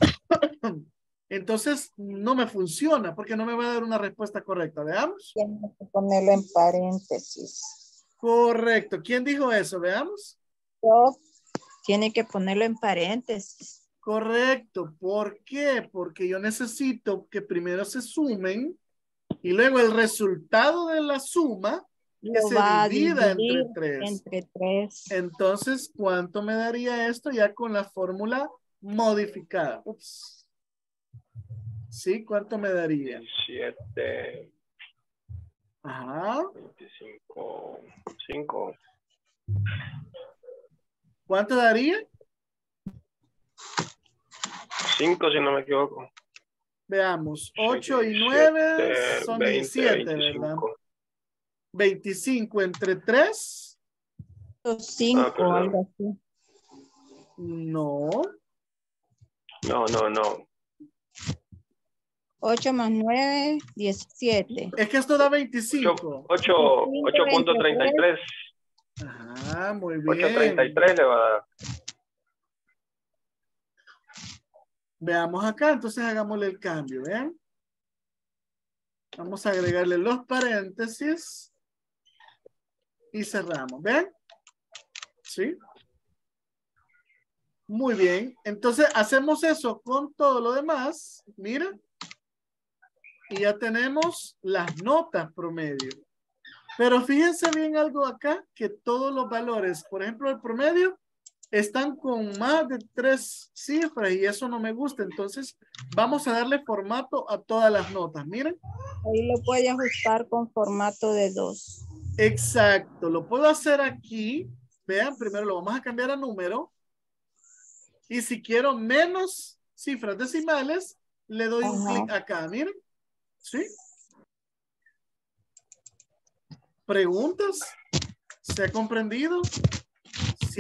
Entonces, no me funciona porque no me va a dar una respuesta correcta. Veamos. Tiene que ponerlo en paréntesis. Correcto. ¿Quién dijo eso? Veamos. Yo, tiene que ponerlo en paréntesis. Correcto. ¿Por qué? Porque yo necesito que primero se sumen y luego el resultado de la suma que se divida entre tres. Entre tres. Entonces, ¿cuánto me daría esto ya con la fórmula modificada? Ups. ¿Sí? ¿Cuánto me daría? 7, Ajá. 25, 5, ¿Cuánto daría? 5 si no me equivoco. Veamos. 8 y Siete, 9 son 20, 17, ¿verdad? 25. 25 entre 3. Los Cinco, Ah, perdón. algo así. No. No, no, no. Ocho más nueve, diecisiete. Es que esto da 25. 8, 8.33. Ajá, muy bien. 8.33 le va a dar. Veamos acá, entonces hagámosle el cambio, ¿ven? Vamos a agregarle los paréntesis y cerramos, ¿ven? ¿Sí? Muy bien, entonces hacemos eso con todo lo demás, mira. Y ya tenemos las notas promedio. Pero fíjense bien algo acá, que todos los valores, por ejemplo, el promedio, están con más de tres cifras y eso no me gusta. Entonces, vamos a darle formato a todas las notas. Miren, Ahí lo puede ajustar con formato de dos. exacto. Lo puedo hacer aquí. Vean, primero lo vamos a cambiar a número. Y si quiero menos cifras decimales, le doy un clic acá, miren. ¿Sí? ¿Preguntas? ¿Se ha comprendido?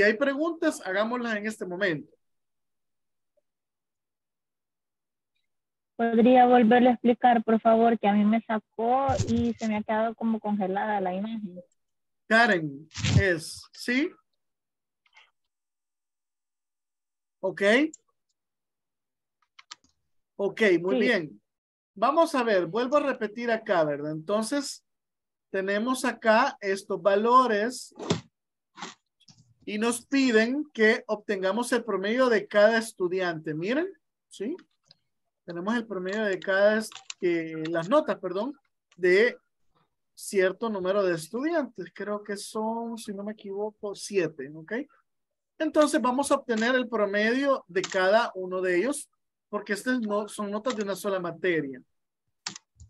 Si hay preguntas, hagámoslas en este momento. ¿Podría volverle a explicar, por favor, que a mí me sacó y se me ha quedado como congelada la imagen? Karen es, ¿sí? Ok. Ok, muy Sí. bien. Vamos a ver, vuelvo a repetir acá, ¿verdad? Entonces, tenemos acá estos valores y nos piden que obtengamos el promedio de cada estudiante. Miren, ¿sí? Tenemos el promedio de cada, eh, las notas, perdón, de cierto número de estudiantes. Creo que son, si no me equivoco, siete, ¿ok? Entonces vamos a obtener el promedio de cada uno de ellos, porque estas no, son notas de una sola materia.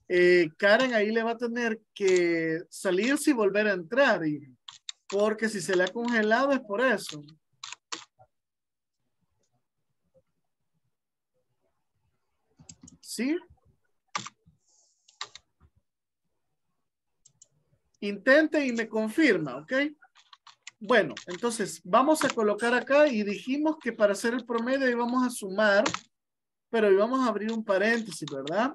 Eh, Karen ahí le va a tener que salirse y volver a entrar, y, porque si se le ha congelado es por eso. ¿Sí? Intente y me confirma, ¿ok? Bueno, entonces vamos a colocar acá y dijimos que para hacer el promedio íbamos a sumar, pero íbamos a abrir un paréntesis, ¿verdad?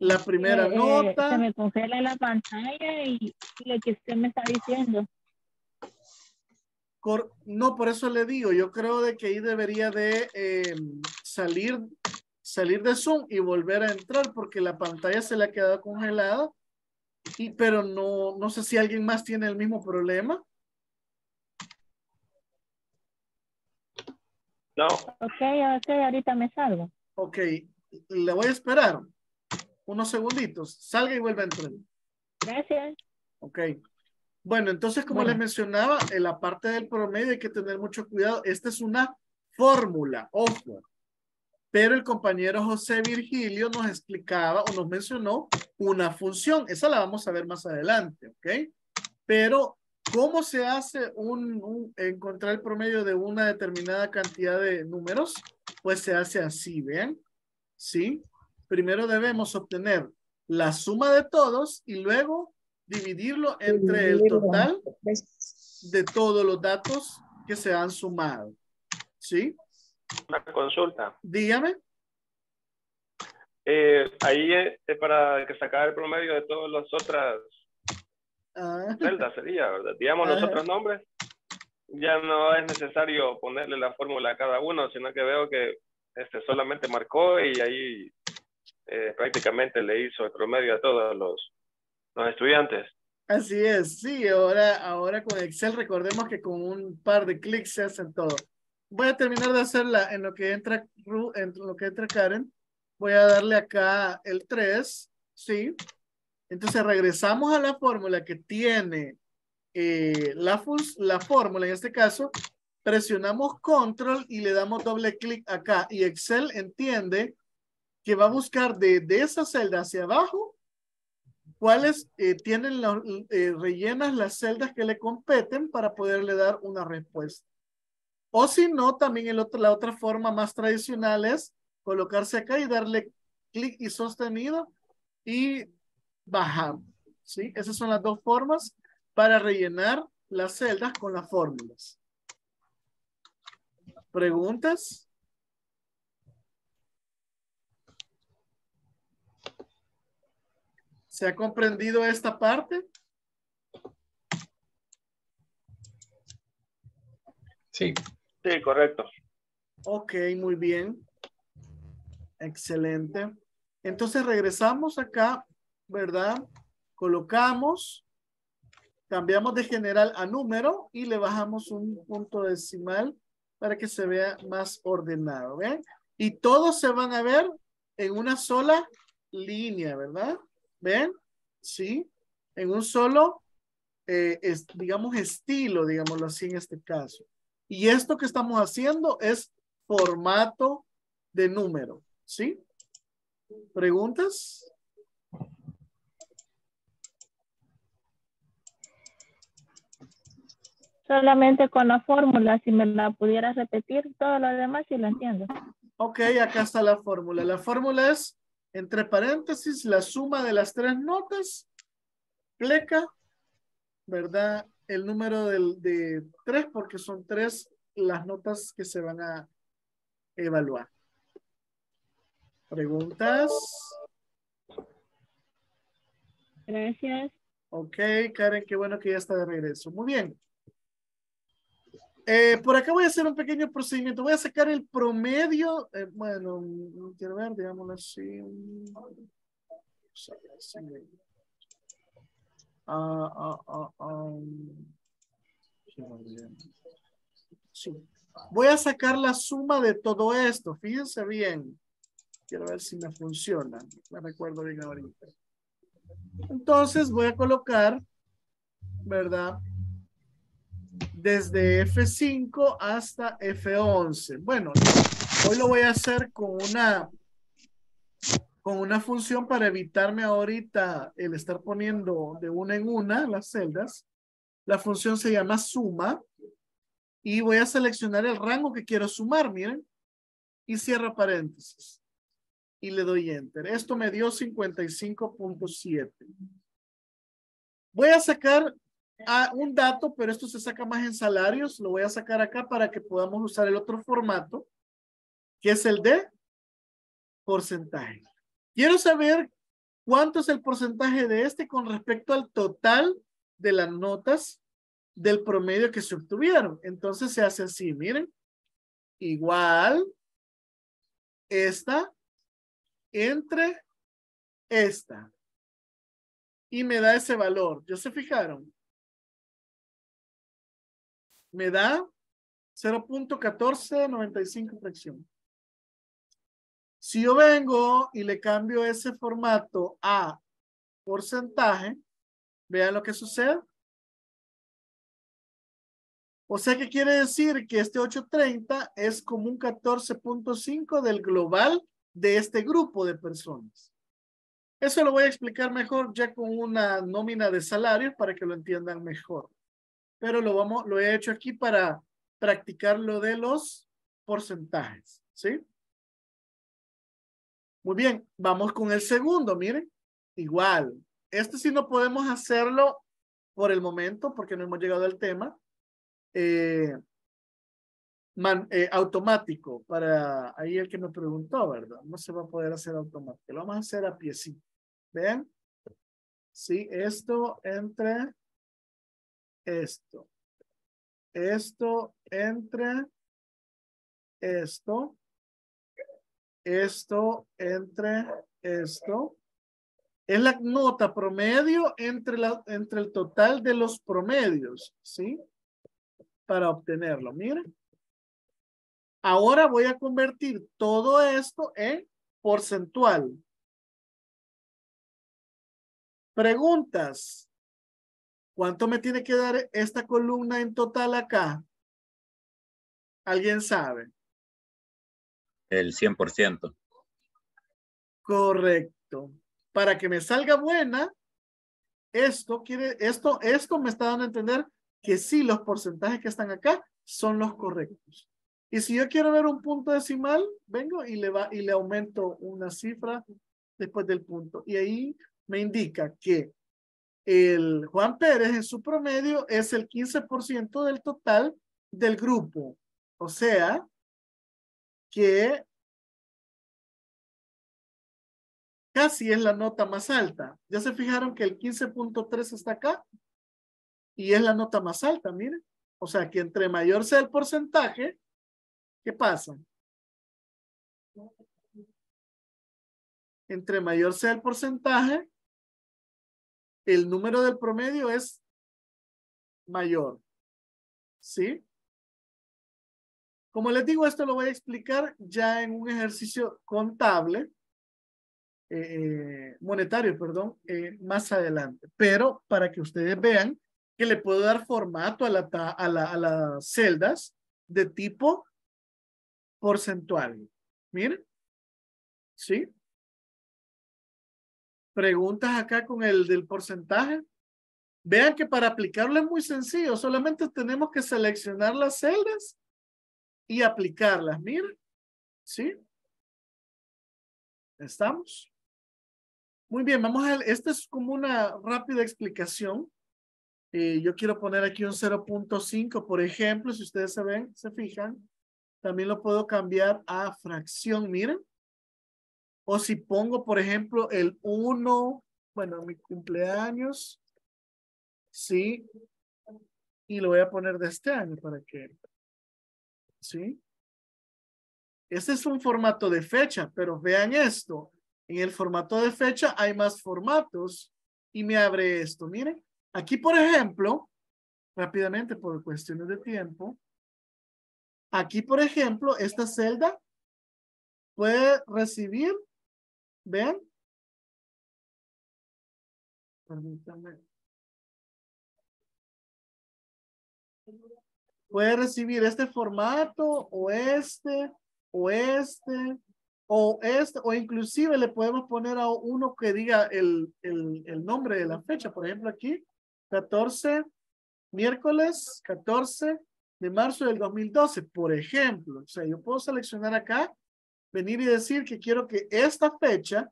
La primera Eh, eh, nota. se me congela la pantalla y, y lo que usted me está diciendo. Cor- no, por eso le digo, yo creo de que ahí debería de eh, salir, salir de Zoom y volver a entrar porque la pantalla se le ha quedado congelada. Y, pero no, no sé si alguien más tiene el mismo problema. No, Ok, ok, ahorita me salgo. Ok, le voy a esperar unos segunditos. Salga y vuelva a entrar. Gracias. Ok. Bueno, entonces, como Bueno. les mencionaba, en la parte del promedio hay que tener mucho cuidado. Esta es una fórmula, ojo. Pero el compañero José Virgilio nos explicaba o nos mencionó una función. Esa la vamos a ver más adelante, ¿ok? Pero, ¿cómo se hace un, un- encontrar el promedio de una determinada cantidad de números? Pues se hace así, ¿ven? ¿Sí? Primero debemos obtener la suma de todos y luego dividirlo entre el total de todos los datos que se han sumado. ¿Sí? una consulta. Dígame. Eh, ahí es es para que sacar el promedio de todas las otras Ah, celdas sería, ¿verdad? Digamos los Ajá. otros nombres. Ya no es necesario ponerle la fórmula a cada uno, sino que veo que este solamente marcó y ahí eh, prácticamente le hizo el promedio a todos los, estudiantes. Así es, sí, ahora, ahora con Excel recordemos que con un par de clics se hacen todo. Voy a terminar de hacerla en lo que entra en lo que entra Karen. Voy a darle acá el 3, ¿sí? Entonces regresamos a la fórmula que tiene eh, la, la fórmula, en este caso, presionamos control y le damos doble clic acá y Excel entiende que va a buscar de, de esa celda hacia abajo cuáles eh, tienen la- eh, rellenas las celdas que le competen para poderle dar una respuesta. O si no, también el otro, la otra forma más tradicional es colocarse acá y darle clic y sostenido y bajar. ¿sí? Esas son las dos formas para rellenar las celdas con las fórmulas. ¿Preguntas? ¿Se ha comprendido esta parte? Sí. Sí, correcto. Ok, muy bien. Excelente. Entonces regresamos acá, ¿verdad? Colocamos, cambiamos de general a número y le bajamos un punto decimal para que se vea más ordenado, ¿ven? Y todos se van a ver en una sola línea, ¿verdad? ¿Ven? Sí, en un solo, eh, es- digamos, estilo, digámoslo así en este caso. Y esto que estamos haciendo es formato de número, ¿sí? ¿Preguntas? Solamente con la fórmula, si me la pudieras repetir, todo lo demás sí lo entiendo. Ok, acá está la fórmula. La fórmula es, entre paréntesis, la suma de las tres notas, pleca, ¿verdad? El número del, de tres, porque son tres las notas que se van a evaluar. ¿Preguntas? Gracias. Ok, Karen, qué bueno que ya está de regreso. Muy bien. Eh, por acá voy a hacer un pequeño procedimiento. Voy a sacar el promedio. eh, bueno, quiero ver, digámoslo así. Ah, ah, ah, ah. Sí. Voy a sacar la suma de todo esto. Fíjense bien. Quiero ver si me funciona. Me recuerdo bien ahorita. Entonces voy a colocar, ¿verdad? Desde F5 hasta F11. Bueno, hoy lo voy a hacer con una con una función para evitarme ahorita el estar poniendo de una en una las celdas. La función se llama suma y voy a seleccionar el rango que quiero sumar, miren, y cierro paréntesis y le doy enter. Esto me dio 55.7. Voy a sacar a un dato, pero esto se saca más en salarios. Lo voy a sacar acá para que podamos usar el otro formato, que es el de porcentaje. Quiero saber cuánto es el porcentaje de este con respecto al total de las notas del promedio que se obtuvieron. Entonces se hace así, miren. Igual esta entre esta. Y me da ese valor. ¿Ya se fijaron? Me da 0.1495 fracción. Si yo vengo y le cambio ese formato a porcentaje, vean lo que sucede. O sea que quiere decir que este 830 es como un 14.5 del global de este grupo de personas. Eso lo voy a explicar mejor ya con una nómina de salario para que lo entiendan mejor. Pero lo vamos, lo he hecho aquí para practicar lo de los porcentajes, ¿sí? Muy bien, vamos con el segundo, miren. Igual, este sí no podemos hacerlo por el momento porque no hemos llegado al tema. Eh, man, eh, automático para ahí el que me preguntó, ¿verdad? No se va a poder hacer automático. Lo vamos a hacer a piecito. ¿Ven? Sí, esto entre esto. Esto entre esto. Esto entre esto. Es la nota promedio entre, la, entre el total de los promedios, ¿sí? Para obtenerlo. Miren. Ahora voy a convertir todo esto en porcentual. Preguntas. ¿Cuánto me tiene que dar esta columna en total acá? ¿Alguien sabe? El 100%. Correcto. Para que me salga buena, esto quiere, esto, esto me está dando a entender que sí, los porcentajes que están acá son los correctos. Y si yo quiero ver un punto decimal, vengo y le, va, y le aumento una cifra después del punto. Y ahí me indica que el Juan Pérez en su promedio es el 15% del total del grupo. O sea, que casi es la nota más alta. Ya se fijaron que el 15.3 está acá y es la nota más alta, miren. O sea que entre mayor sea el porcentaje, ¿Qué pasa? Entre mayor sea el porcentaje, el número del promedio es mayor. ¿Sí? Como les digo, esto lo voy a explicar ya en un ejercicio contable, eh, monetario, perdón, eh, más adelante. Pero para que ustedes vean que le puedo dar formato a, la, a, a las celdas de tipo porcentual. Miren. ¿Sí? Preguntas acá con el del porcentaje. Vean que para aplicarlo es muy sencillo. Solamente tenemos que seleccionar las celdas y aplicarlas. Miren. ¿Sí? ¿Estamos? Muy bien, vamos a. Esta es como una rápida explicación. Eh, yo quiero poner aquí un 0.5, por ejemplo, si ustedes se ven, se fijan, también lo puedo cambiar a fracción, miren. O si pongo, por ejemplo, el 1, bueno, mi cumpleaños, sí, y lo voy a poner de este año para que, sí. Este es un formato de fecha, pero vean esto. En el formato de fecha hay más formatos y me abre esto. Miren, aquí por ejemplo, rápidamente por cuestiones de tiempo, aquí por ejemplo, esta celda puede recibir, vean, permítanme, puede recibir este formato o este o este, o este, o inclusive le podemos poner a uno que diga el, el, el nombre de la fecha. Por ejemplo, aquí, 14, miércoles 14 de marzo del 2012, por ejemplo. O sea, yo puedo seleccionar acá, venir y decir que quiero que esta fecha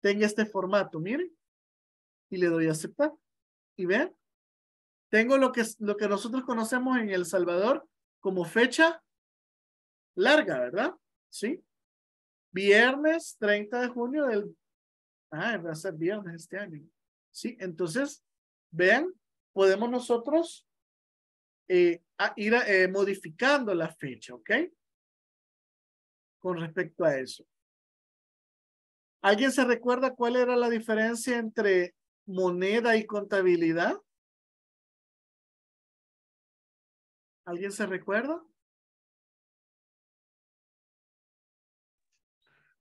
tenga este formato, miren, y le doy a aceptar. Y ven, tengo lo que, lo que nosotros conocemos en El Salvador como fecha larga, ¿verdad? Sí. Viernes 30 de junio del... Ah, va a ser viernes este año. Sí, entonces, vean, podemos nosotros eh, ir eh, modificando la fecha, ¿ok? Con respecto a eso. ¿Alguien se recuerda cuál era la diferencia entre moneda y contabilidad? ¿Alguien se recuerda?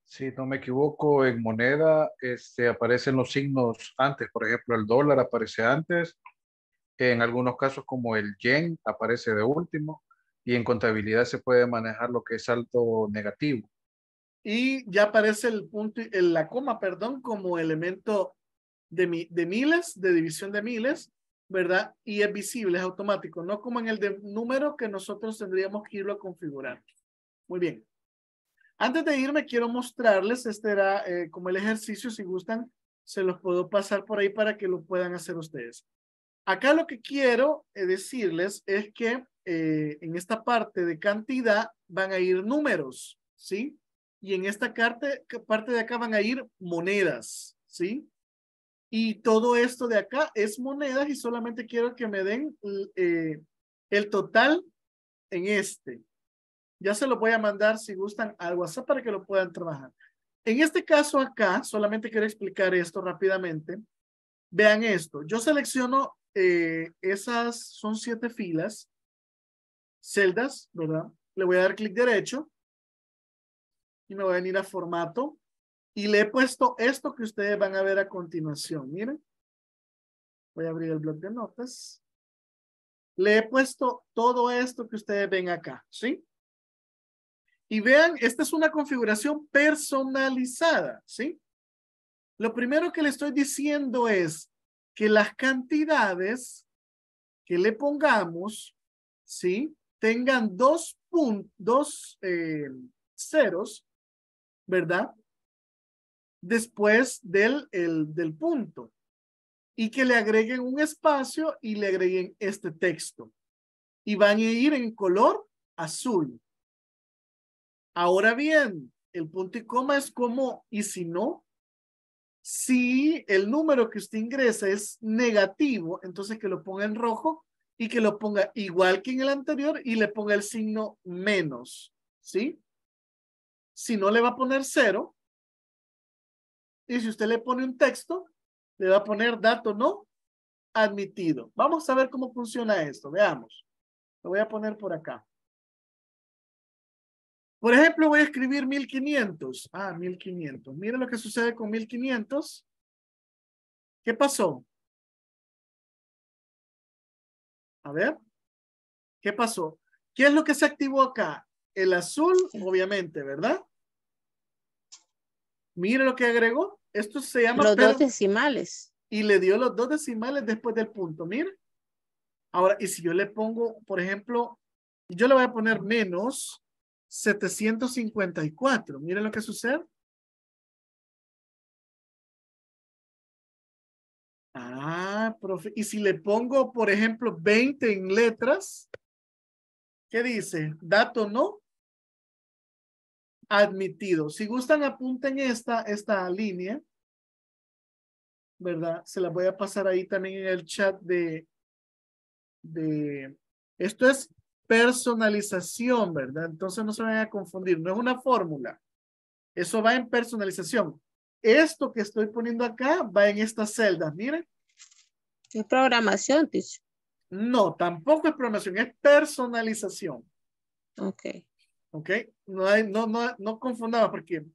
Si no me equivoco, en moneda este, aparecen los signos antes. Por ejemplo, el dólar aparece antes. En algunos casos, como el yen, aparece de último. Y en contabilidad se puede manejar lo que es salto negativo. Y ya aparece el punto, la coma, perdón, como elemento de, de miles, de división de miles, ¿verdad? Y es visible, es automático, no como en el de número que nosotros tendríamos que irlo a configurar. Muy bien. Antes de irme, quiero mostrarles, este era eh, como el ejercicio, si gustan, se los puedo pasar por ahí para que lo puedan hacer ustedes. Acá lo que quiero eh, decirles es que eh, en esta parte de cantidad van a ir números, ¿sí? Y en esta parte, parte de acá van a ir monedas, ¿sí? Y todo esto de acá es monedas y solamente quiero que me den el total en este, ya se lo voy a mandar si gustan al WhatsApp para que lo puedan trabajar. En este caso acá, solamente quiero explicar esto rápidamente. Vean esto. Yo selecciono eh, esas, son siete filas, celdas, ¿verdad? Le voy a dar clic derecho y me voy a venir a formato y le he puesto esto que ustedes van a ver a continuación. Miren. Voy a abrir el blog de notas. Le he puesto todo esto que ustedes ven acá, ¿sí? Y vean, esta es una configuración personalizada, ¿sí? Lo primero que le estoy diciendo es que las cantidades que le pongamos, ¿sí? Tengan dos, puntos, dos eh, ceros, ¿verdad? Después del, el, del punto. Y que le agreguen un espacio y le agreguen este texto. Y van a ir en color azul. Ahora bien, el punto y coma es como, y si no, si el número que usted ingresa es negativo, entonces que lo ponga en rojo y que lo ponga igual que en el anterior y le ponga el signo menos, ¿sí? Si no le va a poner cero, y si usted le pone un texto, le va a poner dato no admitido. Vamos a ver cómo funciona esto, veamos. Lo voy a poner por acá. Por ejemplo, voy a escribir 1500. Ah, 1500. Mira lo que sucede con 1500. ¿Qué pasó? A ver. ¿Qué pasó? ¿Qué es lo que se activó acá? El azul, obviamente, ¿verdad? Mire lo que agregó. Esto se llama... Los dos decimales. y le dio los dos decimales después del punto. Mire. Ahora, y si yo le pongo, por ejemplo, yo le voy a poner menos 754. Miren lo que sucede. Ah, profe. Y si le pongo, por ejemplo, 20 en letras, ¿qué dice? Dato no admitido. Si gustan, apunten esta, esta línea. ¿Verdad? Se la voy a pasar ahí también en el chat de, de, esto es personalización, ¿verdad? Entonces no se vayan a confundir, no es una fórmula. Eso va en personalización. Esto que estoy poniendo acá va en estas celdas, miren. Es programación, teacher. No, tampoco es programación, es personalización. Ok. Ok, no, hay, no, no, no confundamos porque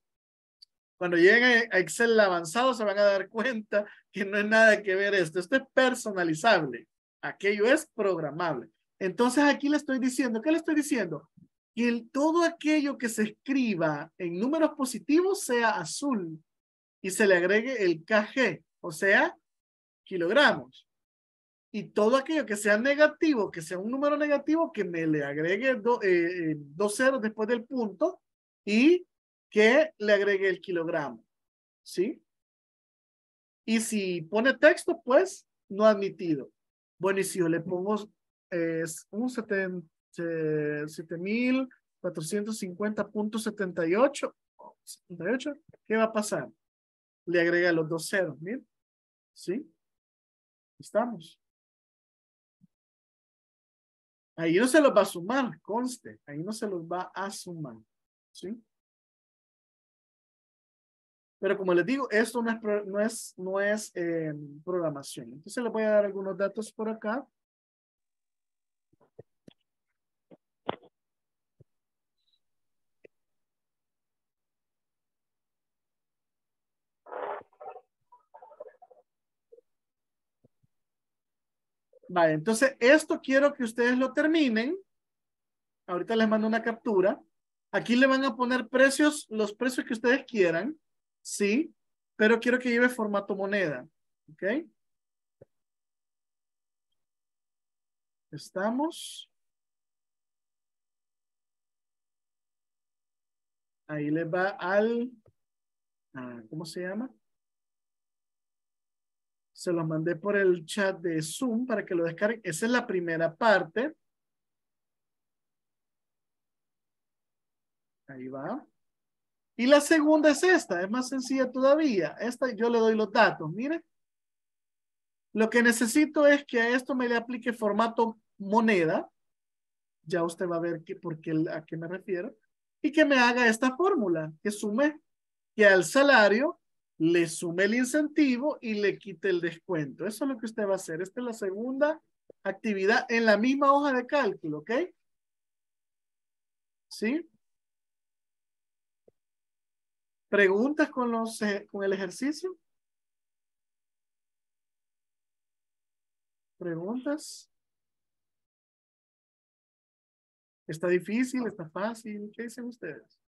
cuando lleguen a Excel avanzado se van a dar cuenta que no es nada que ver esto. Esto es personalizable. Aquello es programable. Entonces aquí le estoy diciendo, ¿qué le estoy diciendo? Que el, todo aquello que se escriba en números positivos sea azul y se le agregue el KG, o sea, kilogramos. Y todo aquello que sea negativo, que sea un número negativo, que me le agregue eh, eh, dos ceros después del punto y que le agregue el kilogramo. ¿Sí? Y si pone texto, pues no admitido. Bueno, y si yo le pongo es un 7450.78, 78, ¿qué va a pasar? Le agrega los dos ceros, miren. ¿Sí? Estamos. Ahí no se los va a sumar, conste. Ahí no se los va a sumar. ¿Sí? Pero como les digo, esto no es, no es, no es eh, programación. Entonces les voy a dar algunos datos por acá. Vale, entonces esto quiero que ustedes lo terminen. Ahorita les mando una captura. Aquí le van a poner precios, los precios que ustedes quieran. Sí, pero quiero que lleve formato moneda. ¿Ok? Estamos. Ahí le va al, ah, ¿cómo se llama? Se los mandé por el chat de Zoom para que lo descarguen. Esa es la primera parte. Ahí va. Y la segunda es esta, es más sencilla todavía. Esta yo le doy los datos, mire. Lo que necesito es que a esto me le aplique formato moneda. Ya usted va a ver qué, por qué, a qué me refiero. Y que me haga esta fórmula, que sume que al salario le sume el incentivo y le quite el descuento. Eso es lo que usted va a hacer. Esta es la segunda actividad en la misma hoja de cálculo, ¿ok? ¿Sí? ¿Preguntas con, los, eh, con el ejercicio? ¿Preguntas? ¿Está difícil? ¿Está fácil? ¿Qué dicen ustedes?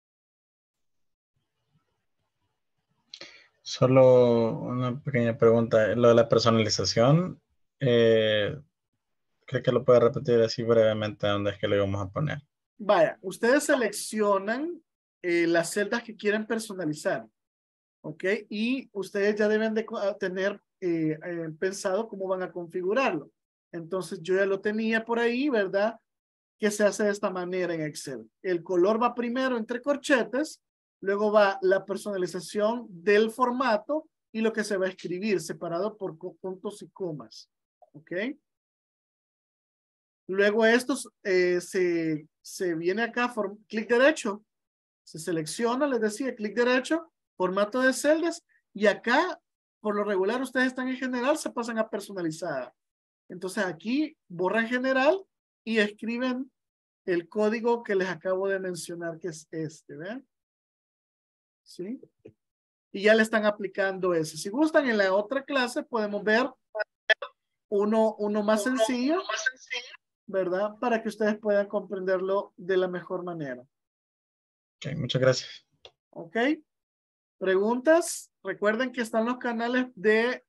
Solo una pequeña pregunta. Lo de la personalización, eh, creo que lo puede repetir así brevemente dónde es que lo vamos a poner. Vaya, ustedes seleccionan eh, las celdas que quieren personalizar, ¿ok? Y ustedes ya deben de ah, tener eh, pensado cómo van a configurarlo. Entonces yo ya lo tenía por ahí, ¿verdad? Que se hace de esta manera en Excel. El color va primero entre corchetes Luego va la personalización del formato y lo que se va a escribir separado por puntos y comas. ¿Ok? Luego esto eh, se, se viene acá, clic derecho, se selecciona, les decía, clic derecho, formato de celdas y acá, por lo regular, ustedes están en general, se pasan a personalizada. Entonces aquí borran general y escriben el código que les acabo de mencionar, que es este, ¿ven? ¿Sí? Y ya le están aplicando ese. Si gustan, en la otra clase podemos ver uno, uno más sencillo, ¿verdad? Para que ustedes puedan comprenderlo de la mejor manera. Ok, muchas gracias. Ok. Preguntas. Recuerden que están los canales de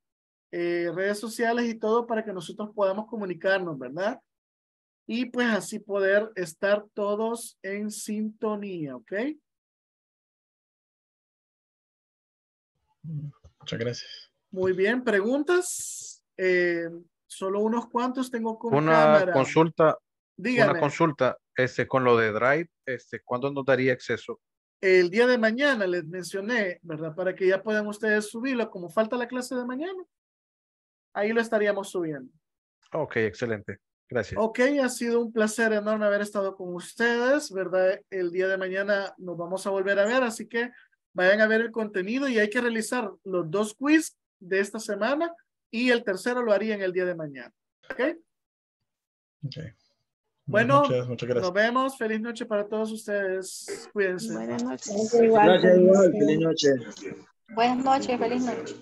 eh, redes sociales y todo para que nosotros podamos comunicarnos, ¿verdad? Y pues así poder estar todos en sintonía, ¿ok? Muchas gracias. Muy bien, preguntas. Eh, solo unos cuantos tengo con Una cámara. consulta, Dígame. una consulta, este, con lo de Drive, este, ¿cuándo nos daría acceso? El día de mañana les mencioné, ¿verdad? Para que ya puedan ustedes subirlo, como falta la clase de mañana. Ahí lo estaríamos subiendo. Ok, excelente. Gracias. Ok, ha sido un placer enorme haber estado con ustedes, ¿verdad? El día de mañana nos vamos a volver a ver, así que vayan a ver el contenido y hay que realizar los dos quiz de esta semana y el tercero lo haría en el día de mañana. ¿Ok? Ok. Bueno, Muchas, muchas gracias. nos vemos. Feliz noche para todos ustedes. Cuídense. Buenas noches. Gracias igual, feliz noche. Buenas noches, feliz noche.